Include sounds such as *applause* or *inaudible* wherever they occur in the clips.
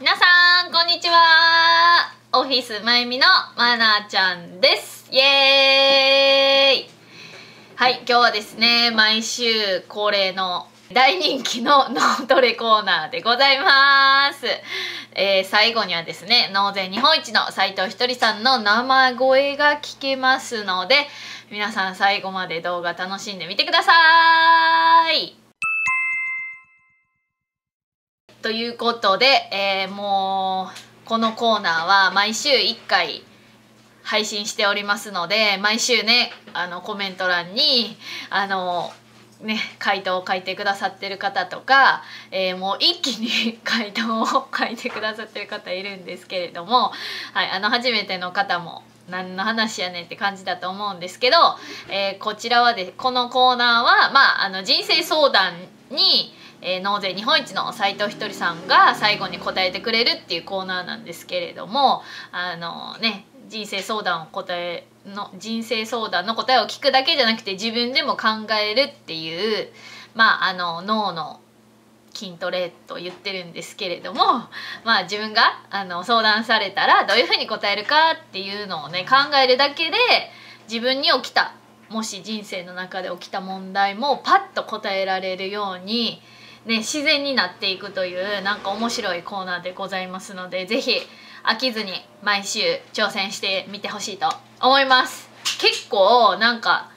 皆さんこんにちは。オフィスまゆみのまなちゃんです。イエーイ。はい今日はですね毎週恒例の大人気の脳トレコーナーでございます。えー、最後にはですね納税日本一の斉藤ひとりさんの生声が聞けますので皆さん最後まで動画楽しんでみてください。ということで、えー、もうこのコーナーは毎週1回配信しておりますので毎週ねあのコメント欄にあのね、回答を書いてくださってる方とか、えー、もう一気に回答を書いてくださってる方いるんですけれども、はい、あの初めての方も何の話やねんって感じだと思うんですけど、えー、こちらはでこのコーナーは、まあ、あの人生相談に、えー、納税日本一の斉藤ひとりさんが最後に答えてくれるっていうコーナーなんですけれどもあのね人生相談を答えの人生相談の答えを聞くだけじゃなくて自分でも考えるっていうまああの脳の筋トレと言ってるんですけれどもまあ自分があの相談されたらどういうふうに答えるかっていうのをね考えるだけで自分に起きたもし人生の中で起きた問題もパッと答えられるように、ね、自然になっていくというなんか面白いコーナーでございますので是非飽きずに毎週挑戦してみてほしいと思います。結構なんか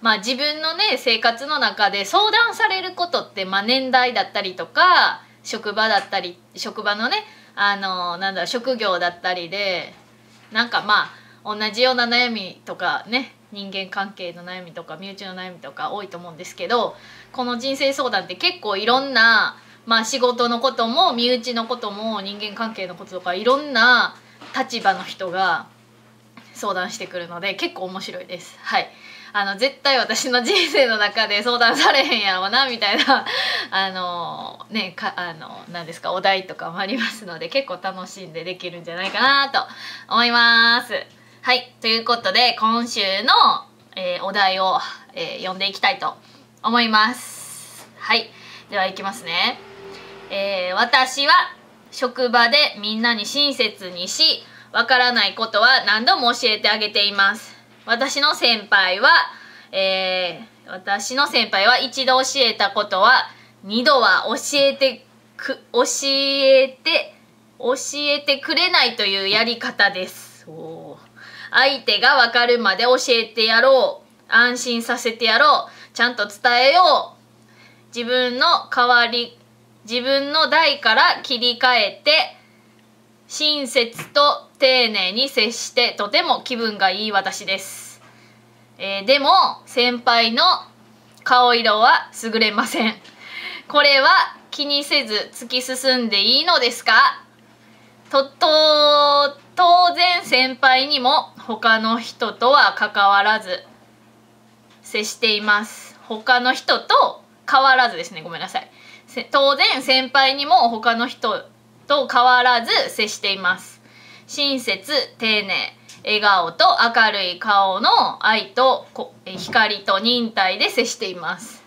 まあ自分のね生活の中で相談されることってまあ年代だったりとか職場だったり職場のねあのなんだ職業だったりでなんかまあ同じような悩みとかね人間関係の悩みとか身内の悩みとか多いと思うんですけどこの人生相談って結構いろんなまあ仕事のことも身内のことも人間関係のこととかいろんな立場の人が相談してくるので結構面白いです。はい。あの絶対私の人生の中で相談されへんやろうなみたいな *laughs* あのねかあの何ですかお題とかもありますので結構楽しんでできるんじゃないかなと思います。はい。ということで今週の、えー、お題を、えー、読んでいきたいと思います思います。はい。ではいきますね。えー、私は職場でみんなに親切にしわからないことは何度も教えてあげています。私の先輩は、えー、私の先輩は一度教えたことは二度は教えてく教えて教えてくれないというやり方です。相手が分かるまで教えてやろう。安心させてやろう。ちゃんと伝えよう。自分の代わり自分の代から切り替えて親切と丁寧に接してとても気分がいい私です、えー、でも先輩の顔色は優れません。これは気にせず突き進んでいいのですか？とと当然先輩にも他の人とは関わらず接しています。他の人と変わらずですね。ごめんなさい。当然先輩にも他の人と変わらず接しています。親切丁寧笑顔と明るい顔の愛と光と忍耐で接しています、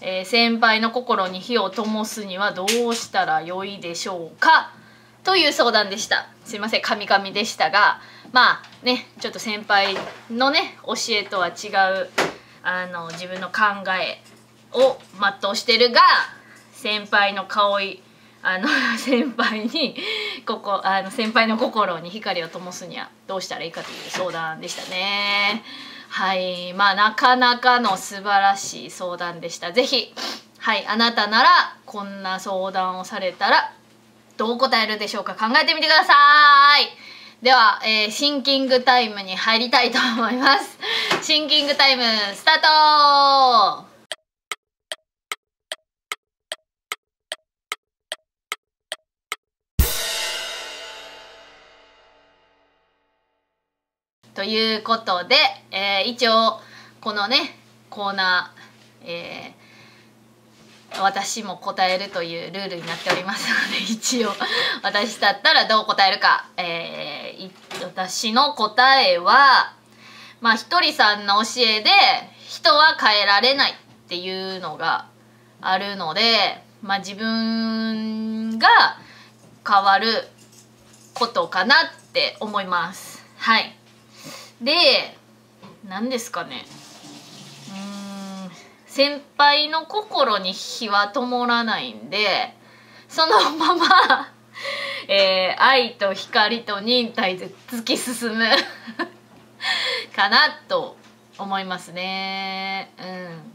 えー、先輩の心に火を灯すにはどうしたらよいでしょうかという相談でした。すいませんカミカミでしたがまあねちょっと先輩のね教えとは違うあの自分の考えを全うしてるが先輩の顔いあの *laughs* 先輩にここあの先輩の心に光を灯すにはどうしたらいいかという相談でしたね。はい。まあなかなかの素晴らしい相談でした。是非はいあなたならこんな相談をされたらどう答えるでしょうか考えてみてください。では、えー、シンキングタイムに入りたいと思います。*laughs* シンキングタイムスタート！ということで、えー、一応このねコーナー、えー、私も答えるというルールになっておりますので *laughs* 一応私だったらどう答えるか、えー、私の答えはまあひとりさんの教えで人は変えられないっていうのがあるのでまあ自分が変わることかなって思います。はい。で何ですかね。うん先輩の心に火は灯らないんでそのままえー、愛と光と忍耐で突き進む。*laughs* かなと思いますね。うん。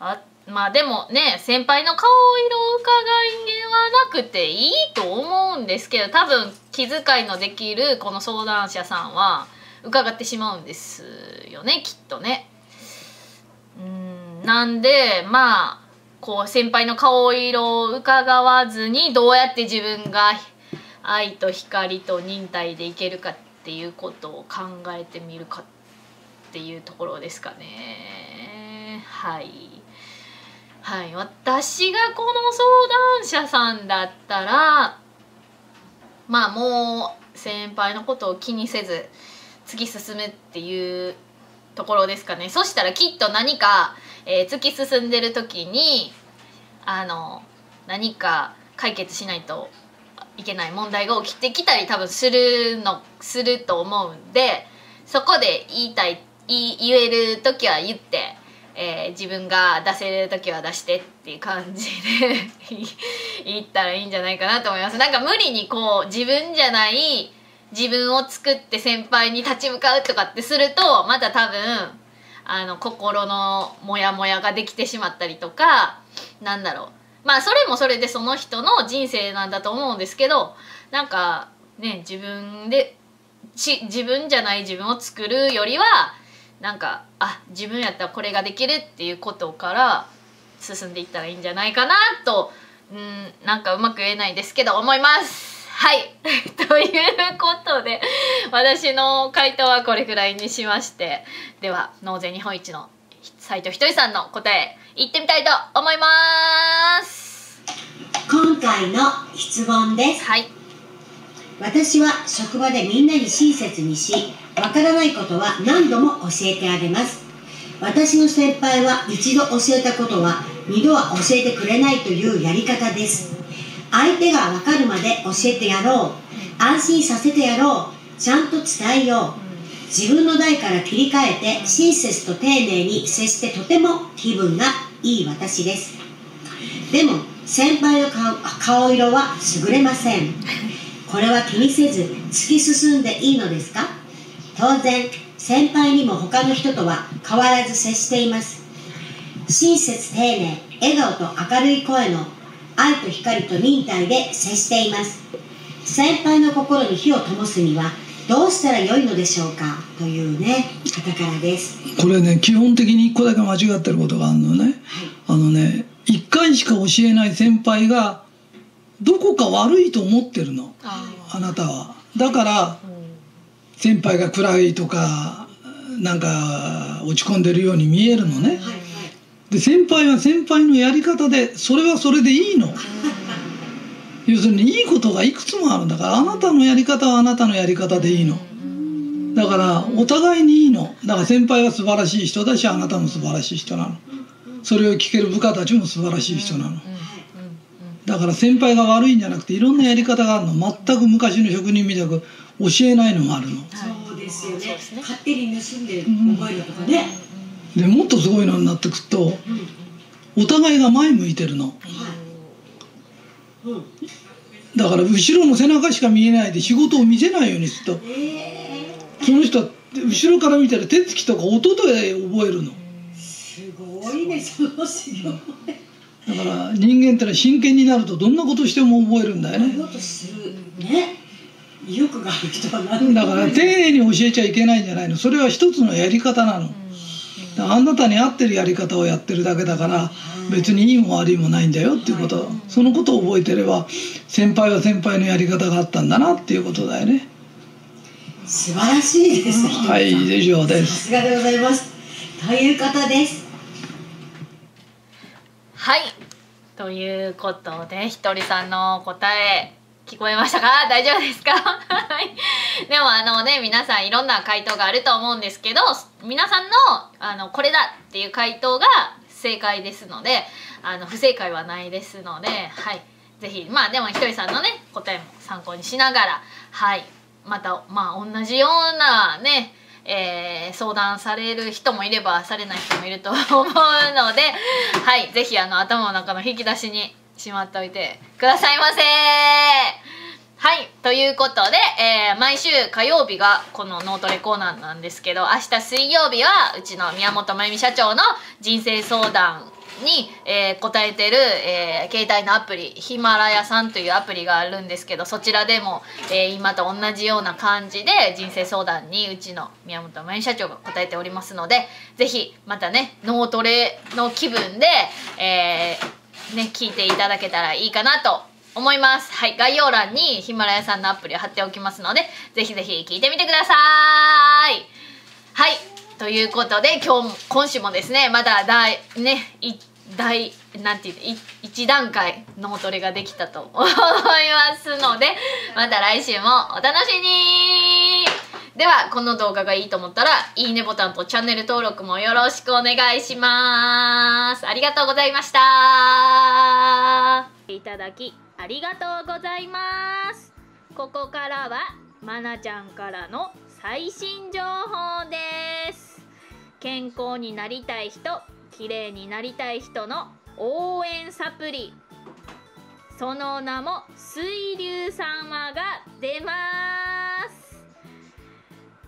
あまあでもね先輩の顔色を伺いはなくていいと思うんですけど多分気遣いのできるこの相談者さんは伺ってしまうんですよねきっとね。うん。なんでまあこう先輩の顔色を伺わずにどうやって自分が愛と光と忍耐でいけるかっていうことを考えてみるかっていうところですかね。はい。はい、私がこの相談者さんだったらまあもう先輩のことを気にせず突き進むっていうところですかね。そしたらきっと何か、えー、突き進んでる時にあの何か解決しないといけない問題が起きてきたり多分するのすると思うんでそこで言いたい言言える時は言ってえー、自分が出せる時は出してっていう感じで *laughs* 言ったらいいんじゃないかなと思います。なんか無理にこう自分じゃない自分を作って先輩に立ち向かうとかってするとまた多分あの心のモヤモヤができてしまったりとかなんだろう。まあそれもそれでその人の人生なんだと思うんですけどなんかね自分でち自分じゃない自分を作るよりはなんかあ自分やったらこれができるっていうことから進んでいったらいいんじゃないかなとうんなんかうまく言えないですけど思います。はい。*laughs* ということで私の回答はこれくらいにしましてでは納税日本一の斉藤ひとりさんの答えいってみたいと思います。今回の質問です。はい。私は職場でみんなに親切にしわからないことは何度も教えてあげます。私の先輩は一度教えたことは二度は教えてくれないというやり方です相手がわかるまで教えてやろう。安心させてやろう。ちゃんと伝えよう。自分の代から切り替えて親切と丁寧に接してとても気分がいい私です。でも先輩の顔色は優れません。*laughs* これは気にせず突き進んでいいのですか？当然先輩にも他の人とは変わらず接しています。親切丁寧笑顔と明るい声の愛と光と忍耐で接しています。先輩の心に火を灯すにはどうしたらよいのでしょうか？というね方からです。これね基本的に1個だけ間違ってることがあるのね、はい、あのね1回しか教えない先輩がどこか悪いと思ってるの。あなたは。だから、うん先輩が暗いとかなんか落ち込んでるように見えるのね。で先輩は先輩のやり方でそれはそれでいいの。*laughs* 要するにいいことがいくつもあるんだからあなたのやり方はあなたのやり方でいいの。だからお互いにいいの。だから先輩は素晴らしい人だしあなたも素晴らしい人なの。それを聞ける部下たちも素晴らしい人なの。だから先輩が悪いんじゃなくていろんなやり方があるの全く昔の職人みたく教えないのがあるの、そうですよね勝手に盗んで覚えるとかね、でもっとすごいのになってくると、お互いが前向いてるの、だから後ろの背中しか見えないで仕事を見せないようにすると、その人は後ろから見たら手つきとか音で覚えるの。すごいねその修行だから人間ってのは真剣になるとどんなことしても覚えるんだよね。ね。意欲がある人はだから丁寧に教えちゃいけないんじゃないの。それは一つのやり方なの、あなたに合ってるやり方をやってるだけだから別にいいも悪いもないんだよっていうこと、そのことを覚えてれば先輩は先輩のやり方があったんだなっていうことだよね。素晴らしいですはい以上です。さすがでございます。ということです。はい。ということでひとりさんの答え聞こえましたか？大丈夫ですか？*laughs* でもあのね皆さんいろんな回答があると思うんですけど皆さんのあのこれだっていう回答が正解ですのであの不正解はないですのではい。ぜひまあでもひとりさんのね答えも参考にしながらはい。またまあ同じようなねえー、相談される人もいればされない人もいると思うのではい。是非あの頭の中の引き出しにしまっておいてくださいませ。はいということで、えー、毎週火曜日がこの脳トレコーナーなんですけど明日水曜日はうちの宮本真由美社長の人生相談に、えー、答えてる、えー、携帯のアプリヒマラヤさんというアプリがあるんですけどそちらでも、えー、今と同じような感じで人生相談にうちの宮本真由美社長が答えておりますので是非またね脳トレの気分で、えー、ね聞いていただけたらいいかなと思います。はい。概要欄にヒマラヤさんのアプリを貼っておきますので、ぜひぜひ聞いてみてください。はい。ということで今日も今週もですねまだ第ね第なんていう一段階脳トレができたと思いますのでまた来週もお楽しみにではこの動画がいいと思ったらいいねボタンとチャンネル登録もよろしくお願いしますありがとうございましたいただきありがとうございます。ここからはまなちゃんからの最新情報です。健康になりたい人綺麗になりたい人の応援サプリ。その名も水流様が出ます。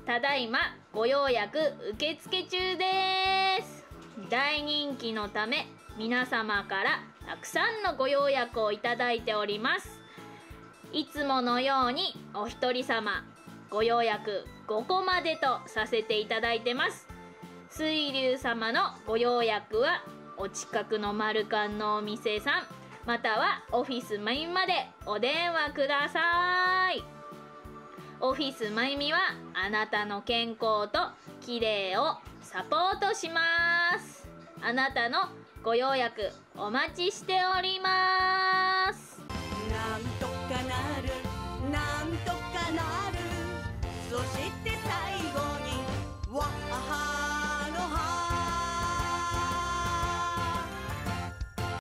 ただいまご予約受付中です。大人気のため皆様からたくさんのご予約をいただいております。いつものようにお一人様ご予約5個までとさせていただいてます。水流様のご予約はお近くのマルカンのお店さんまたはオフィスマインまでお電話ください。オフィスマイミはあなたの健康と綺麗をサポートします。あなたのご予約お待ちしております。